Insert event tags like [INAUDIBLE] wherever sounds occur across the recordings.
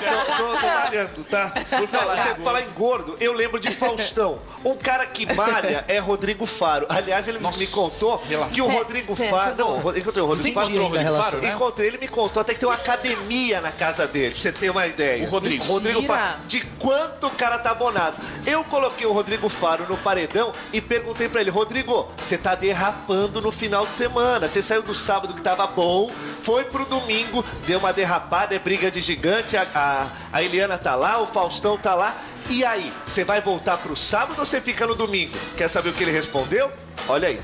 tô, tô, tô malhando, tá? Por falar, você falar em gordo, eu lembro de Faustão. Um cara que malha é Rodrigo Faro. Aliás, ele me contou que o Rodrigo Faro. Não, eu encontrei o Rodrigo Faro. encontrou o Rodrigo Faro, né? Encontrei, ele me contou até que tem uma academia na casa dele, pra você ter uma ideia. O Rodrigo. Rodrigo Mentira. Faro. De quanto o cara tá abonado. Eu coloquei o Rodrigo Faro no paredão e perguntei pra ele, Rodrigo, você tá derrapando no final de semana. Você saiu do sábado que tava bom, foi pro domingo, deu uma derrapada, é briga de gigante, a, a, a Eliana tá lá, o Faustão tá lá. E aí, você vai voltar pro sábado ou você fica no domingo? Quer saber o que ele respondeu? Olha aí.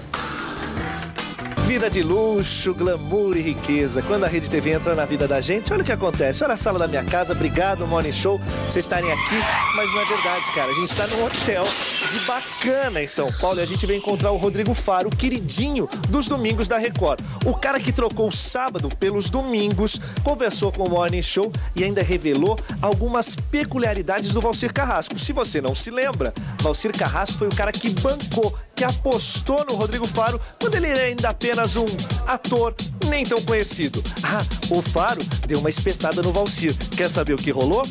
Vida de luxo, glamour e riqueza. Quando a Rede TV entra na vida da gente, olha o que acontece. Olha a sala da minha casa, obrigado, Morning Show, vocês estarem aqui. Mas não é verdade, cara. A gente está num hotel de bacana em São Paulo e a gente veio encontrar o Rodrigo Faro, o queridinho dos domingos da Record. O cara que trocou o sábado pelos domingos, conversou com o Morning Show e ainda revelou algumas peculiaridades do Valcir Carrasco. Se você não se lembra, Valcir Carrasco foi o cara que bancou que apostou no Rodrigo Faro quando ele era ainda apenas um ator nem tão conhecido. Ah, o Faro deu uma espetada no Valcir. Quer saber o que rolou?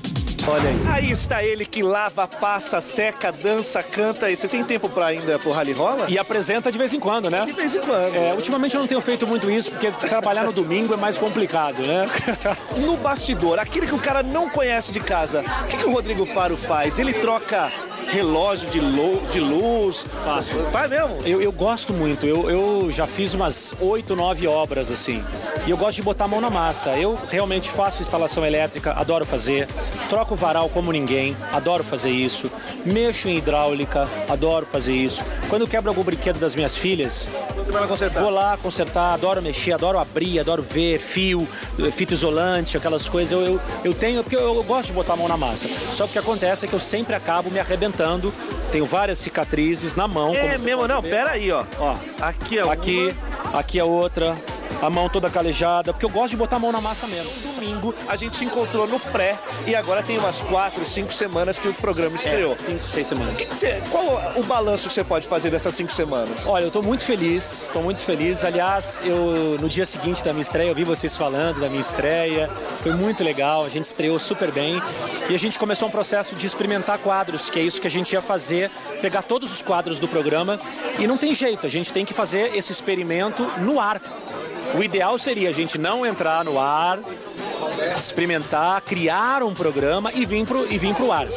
Olha aí. Aí está ele que lava, passa, seca, dança, canta. E você tem tempo pra ainda pro rally rola? E apresenta de vez em quando, né? De vez em quando. É, ultimamente eu não tenho feito muito isso, porque trabalhar no domingo é mais complicado, né? No bastidor, aquele que o cara não conhece de casa, o que, que o Rodrigo Faro faz? Ele troca relógio de, de luz? Faço. Vai mesmo? Eu, eu gosto muito, eu, eu já fiz umas oito, nove obras assim. E eu gosto de botar a mão na massa. Eu realmente faço instalação elétrica, adoro fazer. Troco varal como ninguém, adoro fazer isso. Mexo em hidráulica, adoro fazer isso. Quando eu quebro algum brinquedo das minhas filhas, Você vai lá consertar. Vou lá consertar, adoro mexer, adoro abrir, adoro ver fio, fita isolante, aquelas coisas. Eu, eu, eu tenho, porque eu, eu gosto de botar a mão na massa. Só que o que acontece é que eu sempre acabo me arrebentando. Tenho várias cicatrizes na mão. É mesmo, não, ver. pera aí, ó. Ó, Aqui é aqui, aqui a outra, a mão toda calejada, porque eu gosto de botar a mão na massa mesmo. domingo a gente se encontrou no pré e agora tem umas quatro, cinco semanas que o programa estreou. Cinco, seis semanas. Que que você- qual o balanço que você pode fazer dessas cinco semanas? Olha, eu estou muito feliz, estou muito feliz. Aliás, eu no dia seguinte da minha estreia, eu vi vocês falando da minha estreia. Foi muito legal, a gente estreou super bem. E a gente começou um processo de experimentar quadros, que é isso que a gente ia fazer, pegar todos os quadros do programa. E não tem jeito, a gente tem que fazer esse experimento no ar. O ideal seria a gente não entrar no ar, experimentar, criar um programa e vir pro, e vir pro ar.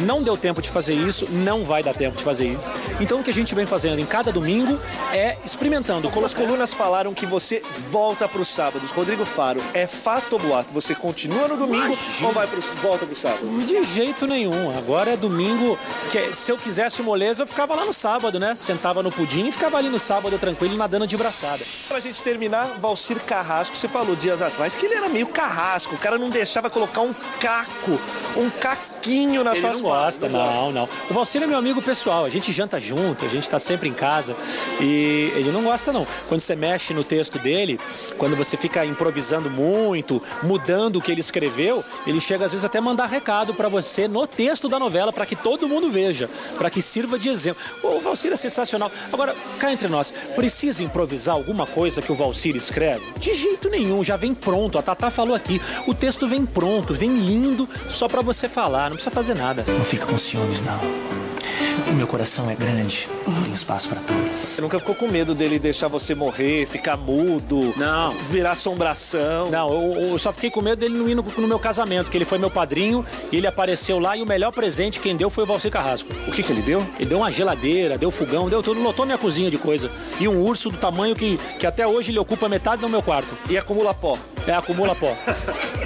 Não deu tempo de fazer isso, não vai dar tempo de fazer isso. Então o que a gente vem fazendo em cada domingo é experimentando. As colunas falaram que você volta para os sábados. Rodrigo Faro, é fato ou boato? Você continua no domingo Imagina. ou vai pro, volta pro sábado? De jeito nenhum. Agora é domingo. Que é- se eu quisesse moleza, eu ficava lá no sábado, né? Sentava no pudim e ficava ali no sábado tranquilo, nadando de braçada. Pra gente terminar, Valcir Carrasco, você falou dias atrás que ele era meio carrasco. O cara não deixava colocar um caco, um caquinho nas Ele suas não gosta, quadras. não, não. O Valcir é meu amigo pessoal, a gente janta junto, a gente tá sempre em casa e ele não gosta não. Quando você mexe no texto dele, quando você fica improvisando muito, mudando o que ele escreveu, ele chega às vezes até a mandar recado pra você no texto da novela para que todo mundo veja, para que sirva de exemplo. O Valcir é sensacional. Agora, cá entre nós, precisa improvisar alguma coisa que o Valcir escreve? De jeito nenhum, já vem pronto. A Tatá falou aqui, o texto vem pronto, vem lindo, só pra você falar, não precisa fazer nada. Não fica com ciúmes, não. O meu coração é grande, tem espaço para todos. Você nunca ficou com medo dele deixar você morrer, ficar mudo, Não. virar assombração? Não, eu, eu só fiquei com medo dele não ir no, no meu casamento, que ele foi meu padrinho e ele apareceu lá e o melhor presente quem deu foi o Valcir Carrasco. O que que ele deu? Ele deu uma geladeira, deu fogão, deu tudo, lotou minha cozinha de coisa. E um urso do tamanho que, que até hoje ele ocupa metade do meu quarto. E acumula pó. É, acumula pó. [LAUGHS]